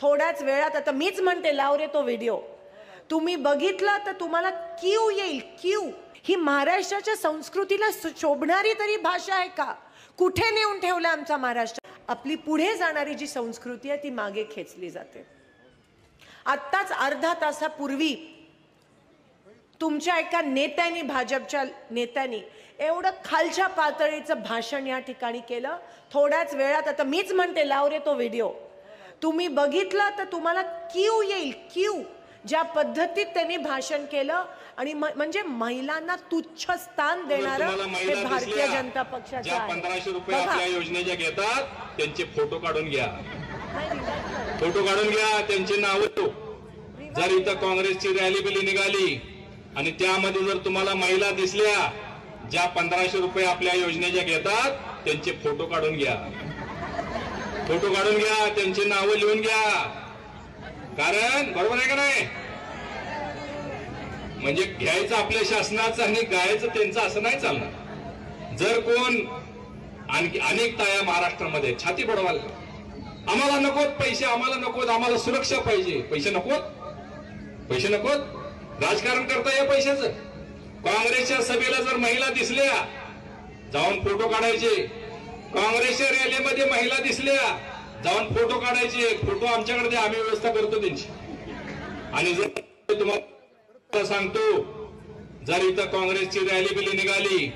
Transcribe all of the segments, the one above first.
थोड्याच वेळात आता मीच म्हणते लाव रे तो व्हिडिओ तुम्ही बघितला तर तुम्हाला क्यू येईल क्यू. ही महाराष्ट्राच्या संस्कृतीला शोभणारी तरी भाषा आहे का? कुठे नेऊन ठेवला आमचा महाराष्ट्र? आपली पुढे जाणारी जी संस्कृती आहे ती मागे खेचली जाते. आत्ताच अर्धा तासापूर्वी तुमच्या एका नेत्यानी भाजपच्या नेत्यांनी एवढं खालच्या पातळीचं भाषण या ठिकाणी केलं. थोड्याच वेळात आता मीच म्हणते लाव रे तो व्हिडिओ तुम्ही बघितला तर तुम्हाला क्यू येईल क्यू. ज्या पद्धतीत त्यांनी भाषण केलं आणि म्हणजे महिलांना तुच्छ स्थान देणारं हे भारतीय जनता पक्षाचं पंधराशे रुपये. आपल्या योजनेच्या घेतात त्यांचे फोटो काढून घ्या. फोटो काढून घ्या त्यांचे नाव. जर इथं काँग्रेसची रॅली बिली निघाली आणि त्यामध्ये जर तुम्हाला महिला दिसल्या ज्या पंधराशे रुपये आपल्या योजनेच्या घेतात त्यांचे फोटो काढून घ्या. फोटो काढून घ्या त्यांची नावं लिहून घ्या. कारण बरोबर आहे का नाही? म्हणजे घ्यायचं आपल्या शासनाचं आणि गायचं त्यांचं असं नाही चालणार. जर कोण आणखी अनेक ताया महाराष्ट्रामध्ये छाती पडवायला आम्हाला नकोत पैसे आम्हाला नकोत आम्हाला सुरक्षा पाहिजे. पैसे नकोत? पैसे नकोत? राजकारण करता या पैशाचं. काँग्रेसच्या सभेला जर महिला दिसल्या जाऊन फोटो काढायचे. काँग्रेसच्या रॅलीमध्ये महिला दिसल्या. जाऊन फोटो काढायचे फोटो आमच्याकडे आम्ही व्यवस्था करतो त्यांची. आणि जर तुम्हाला सांगतो जर इथं काँग्रेसची रॅली बिली निघाली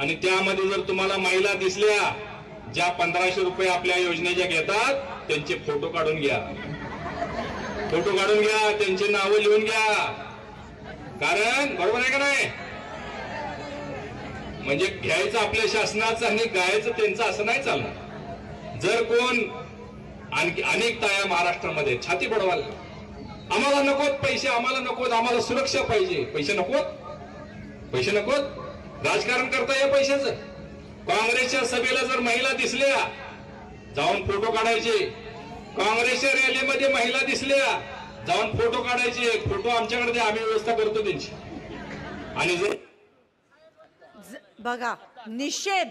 आणि त्यामध्ये जर तुम्हाला महिला दिसल्या ज्या पंधराशे रुपये आपल्या योजनेच्या घेतात त्यांचे फोटो काढून घ्या. फोटो काढून घ्या. त्यांची नावं लिहून घ्या. कारण बरोबर आहे का नाही? म्हणजे घ्यायचं आपल्या शासनाचं आणि गायचं त्यांचं असं नाही चालणार. जर कोण आणखी अनेक ताया महाराष्ट्रामध्ये छाती पडवाल आम्हाला नकोत पैसे आम्हाला नकोत आम्हाला सुरक्षा पाहिजे. पैसे नकोत? पैसे नकोत? राजकारण करता या पैशाचं. काँग्रेसच्या सभेला जर महिला दिसल्या जाऊन फोटो काढायचे. काँग्रेसच्या रॅलीमध्ये महिला दिसल्या जाऊन फोटो काढायचे. फोटो आमच्याकडे आम्ही व्यवस्था करतो त्यांची. आणि जर बघा निषेध.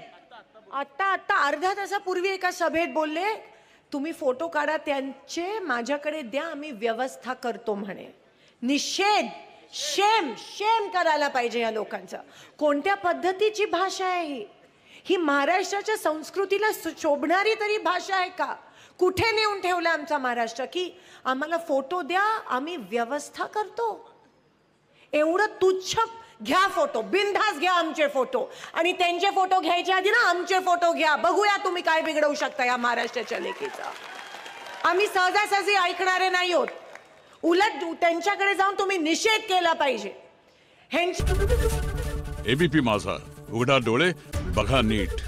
आत्ता आत्ता अर्ध्या तासापूर्वी एका सभेत बोलले तुम्ही फोटो काढा त्यांचे माझ्याकडे द्या आम्ही व्यवस्था करतो म्हणे. निषेध. शेम शेम करायला पाहिजे या लोकांचा. कोणत्या पद्धतीची भाषा आहे ही? ही महाराष्ट्राच्या संस्कृतीला शोभणारी तरी भाषा आहे का? कुठे नेऊन ठेवलं आमचा महाराष्ट्र? की आम्हाला फोटो द्या आम्ही व्यवस्था करतो? एवढं तुच्छ घ्या फोटो बिनधास घ्या आमचे फोटो. आणि त्यांचे फोटो घ्यायच्या आधी ना आमचे फोटो घ्या. बघूया तुम्ही काय बिघडवू शकता या महाराष्ट्राच्या लेखीचा आम्ही सहजासहजी ऐकणारे नाही होत. उलट त्यांच्याकडे जाऊन तुम्ही निषेध केला पाहिजे. एबीपी माझा. उघडा डोळे बघा नीट.